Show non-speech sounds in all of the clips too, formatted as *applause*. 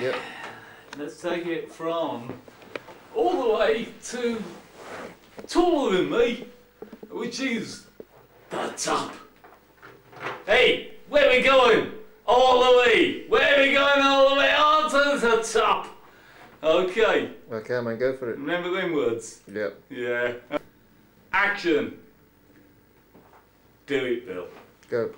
Yep. Let's take it from all the way to taller than me, which is the top. Hey, where we going? All the way. Where we going all the way on to the top? Okay, Okay, man, go for it. remember them words? Yep. Yeah. Action. Do it, Bill. Go.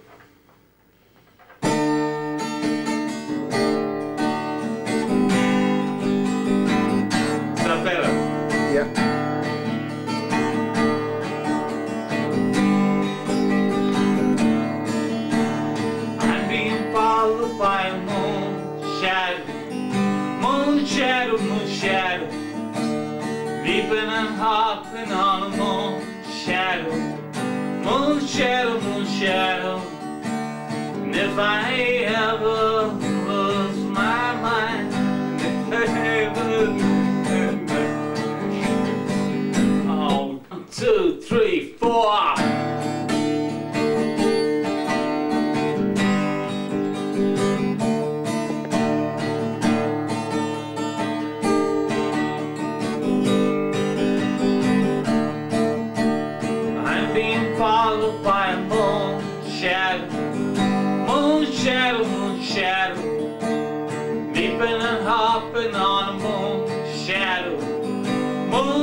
And hopping on a moon shadow, moon shadow, moon shadow. And if I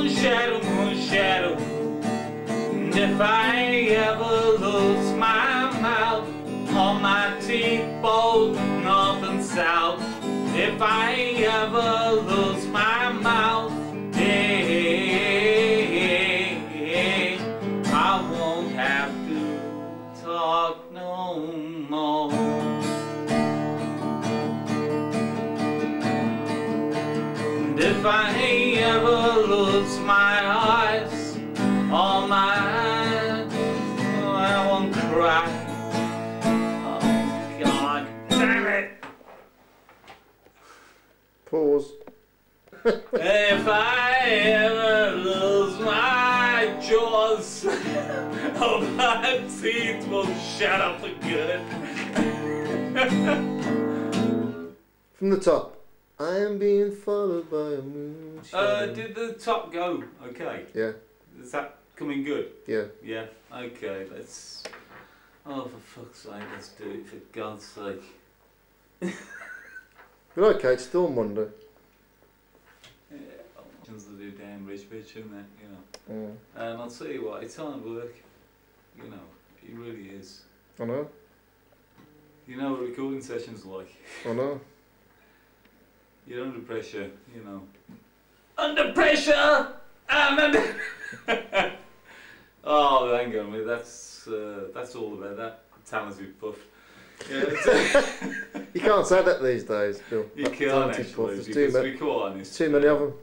shadow, moon shadow. And if I ever lose my mouth, all my teeth both north and south, if I ever lose my mouth, hey, I won't have to talk no more. And if I Pause. If I ever lose my jaws, all *laughs* my teeth will shut up for good. *laughs* From the top. I am being followed by a moon Uh, did the top go? Okay. Yeah, Is that coming good? yeah. Yeah. Okay. Let's. Oh, for fuck's sake, let's do it. For God's sake. *laughs* Okay, it's still Monday. Yeah. Options to do damn rich bitch, isn't it? You know. Mm. And I'll tell you what, it's hard work. You know, it really is. I know, You know what recording sessions like. I know. *laughs* You're under pressure, you know. Under pressure! And under. *laughs* oh, hang on. That's uh, that's all about that talented puff. Yeah, *laughs* You can't say that these days, Bill. you That can't actually. There's too, ma- to be quite honest. too many of them.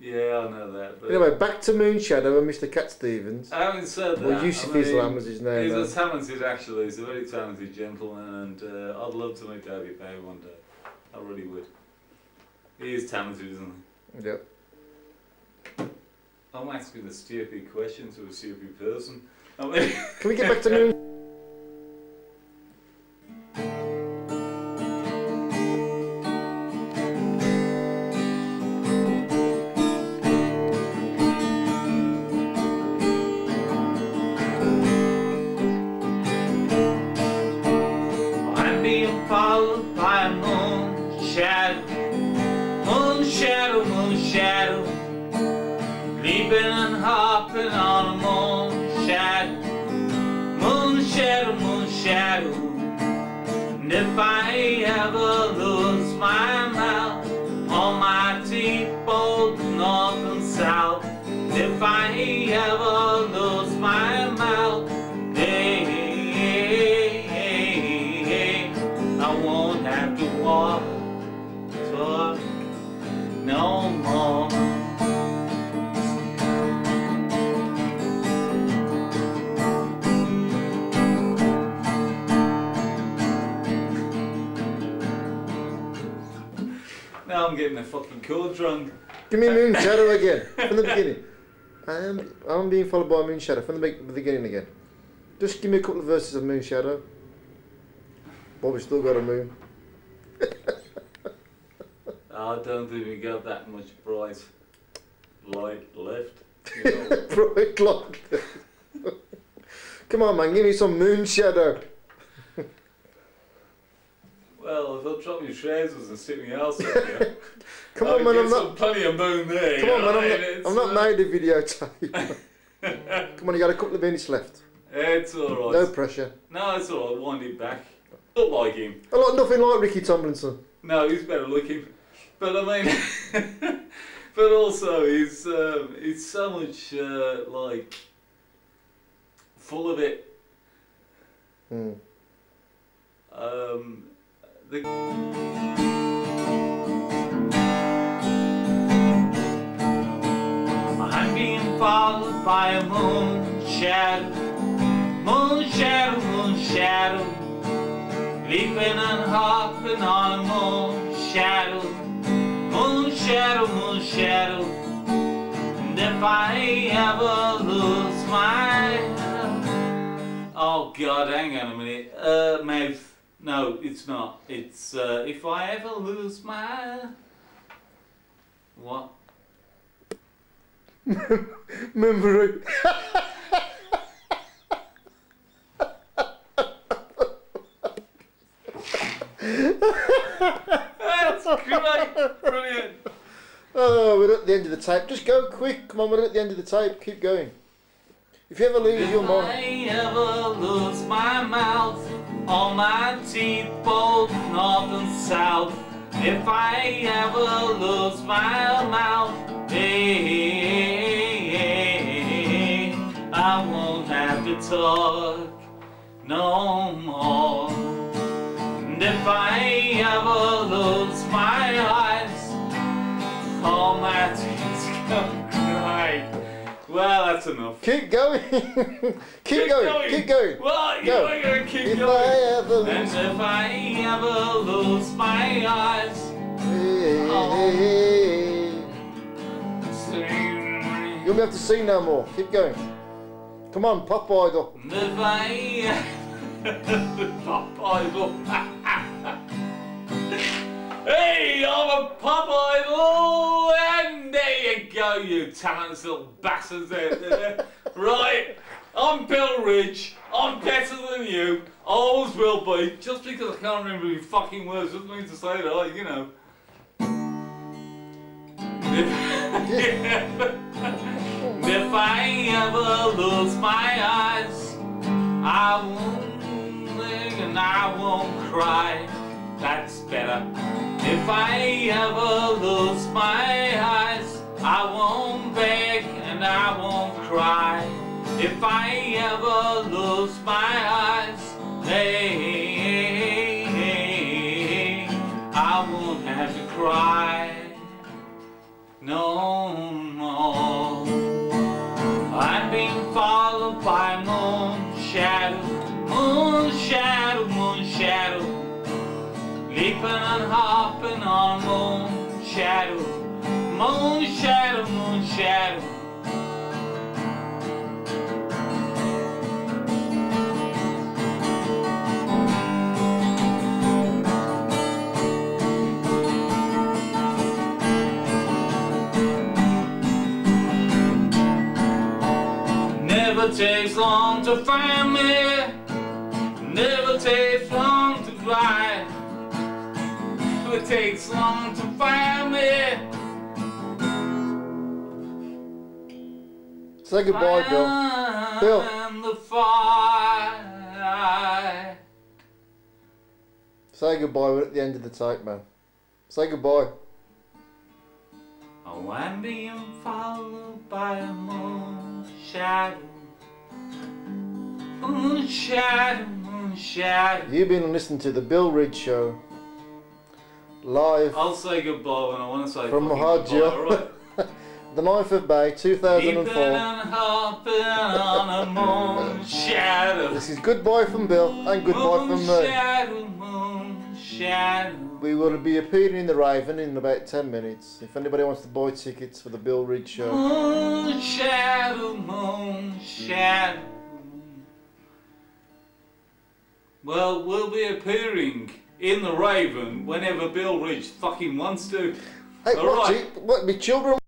Yeah, I know that. But Anyway, back to Moonshadow and Mr. Cat Stevens. I haven't said that, Well, Yusuf I mean, Islam was his name. He's now. a talented, actually. He's a very talented gentleman, and uh, I'd love to meet David Bowie one day. I really would. He is talented, isn't he? Yep. I'm asking a stupid question to a stupid person. I mean, Can we get back to Moon? *laughs* hopping on a moon shadow, moon shadow, moon shadow. And if I ever lose my mouth, all my teeth both north and south. and If I ever Now I'm getting the fucking chord drunk. Give me Moonshadow again. From the beginning. I am, I'm being followed by Moonshadow. From the beginning again. Just give me a couple of verses of Moonshadow. Well, we still got a moon. *laughs* I don't think we got that much bright light left. You know. *laughs* Bright light. *laughs* Come on, man, give me some moon shadow. Well, if I'll drop your trousers and stick me else up here, *laughs* Come on, man, I'm not. plenty of moon there. Come on, man, I'm not. I'm not made a videotape. *laughs* Come on, you got a couple of minutes left. It's alright. No pressure. No, it's alright. Wind it back. Look like him. I like nothing like Ricky Tomlinson. No, he's better looking. But I mean, *laughs* but also he's um, he's so much uh, like full of it. Hmm. The I'm being followed by a moon shadow, moon shadow, moon shadow, leaping and hopping on a moon shadow, moon shadow, moon shadow. And if I ever lose my oh god, hang on a minute, uh, mouth. No, it's not. It's uh, if I ever lose my what? *laughs* Memory. *laughs* That's great, brilliant. Oh, we're at the end of the tape. Just go quick. Come on, we're at the end of the tape. Keep going. If you ever lose your If mind. I ever lose my mouth, all my teeth both north and south. If I ever lose my mouth, hey, I won't have to talk no more. And if I ever lose my eyes, all my teeth come. Well, that's enough. Keep going. *laughs* keep, going. Keep going. Well, Go. you're gonna keep If going. I ever And if I ever lose my eyes, You won't have to sing no more. Keep going. Come on, pop idol. and if I *laughs* pop idol. *laughs* hey, I'm a pop idol, and go, you talentless little bastards right, I'm Bill Ridge. I'm better than you. Always will be. Just because I can't remember your fucking words doesn't mean to say that, you know. If *laughs* I ever lose my eyes, I won't sing and I won't cry. That's better. If I ever lose my eyes, I won't beg and I won't cry. If I ever lose my eyes, hey, I won't have to cry no more. I'm being followed by moon shadow, moon shadow, moon shadow, leaping and hopping on moon shadow, moon shadow, shadow. Never takes long to find me. Never takes long to cry. Never takes long to find me. Say goodbye, Bill. Bill. The fire. Say goodbye. We're at the end of the tape, man. Say goodbye. Oh, I'm being followed by a moon shadow. Moon shadow, moon shadow. You've been listening to the Bill Ridge Show. Live I'll say goodbye when I want to say goodbye. from fucking Mahadja. goodbye, alright? *laughs* the 9th of May, 2004. on a. This is goodbye from Bill and goodbye from me. shadow, moon shadow. We will be appearing in the Raven in about 10 minutes. If anybody wants to buy tickets for the Bill Ridge Show. Moon shadow, moon shadow. Well, we'll be appearing in the Raven whenever Bill Ridge fucking wants to. Hey, All what, right. gee, what, my children